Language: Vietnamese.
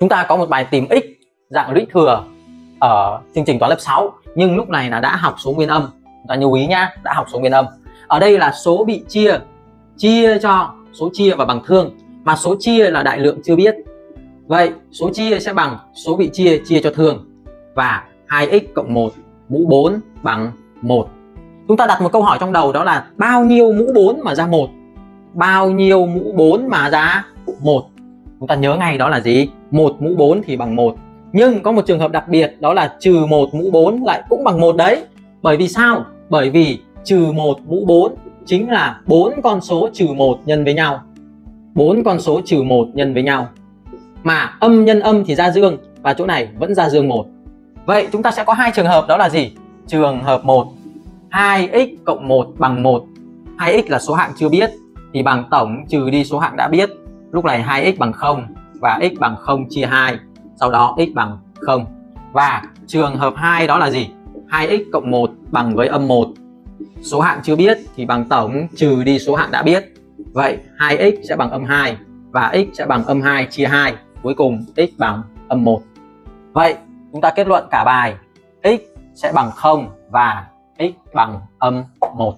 chúng ta có một bài tìm x dạng lũy thừa ở chương trình toán lớp 6 nhưng lúc này là đã học số nguyên âm. Ta lưu ý nhá, đã học số nguyên âm. Ở đây là số bị chia chia cho số chia và bằng thương, mà số chia là đại lượng chưa biết. Vậy số chia sẽ bằng số bị chia chia cho thương, và 2x cộng 1 mũ 4 bằng 1 chúng ta đặt một câu hỏi trong đầu đó là bao nhiêu mũ 4 mà ra 1 bao nhiêu mũ 4 mà ra 1 chúng ta nhớ ngay đó là gì? Một mũ 4 thì bằng 1 nhưng có một trường hợp đặc biệt, đó là trừ một mũ 4 lại cũng bằng một đấy. Bởi vì sao? Bởi vì trừ một mũ 4 chính là bốn con số trừ một nhân với nhau. Bốn con số trừ một nhân với nhau. Mà âm nhân âm thì ra dương, và chỗ này vẫn ra dương một. Vậy chúng ta sẽ có hai trường hợp, đó là gì? Trường hợp 1 2x cộng 1 bằng 1 2x là số hạng chưa biết, thì bằng tổng trừ đi số hạng đã biết lúc này 2x bằng 0 và x bằng 0 chia 2 sau đó x bằng 0 và trường hợp 2 đó là gì? 2x cộng 1 bằng với âm 1 số hạng chưa biết thì bằng tổng trừ đi số hạng đã biết. Vậy 2x sẽ bằng âm 2 và x sẽ bằng âm 2 chia 2 cuối cùng x bằng âm 1 vậy chúng ta kết luận cả bài, x sẽ bằng 0 và x bằng âm 1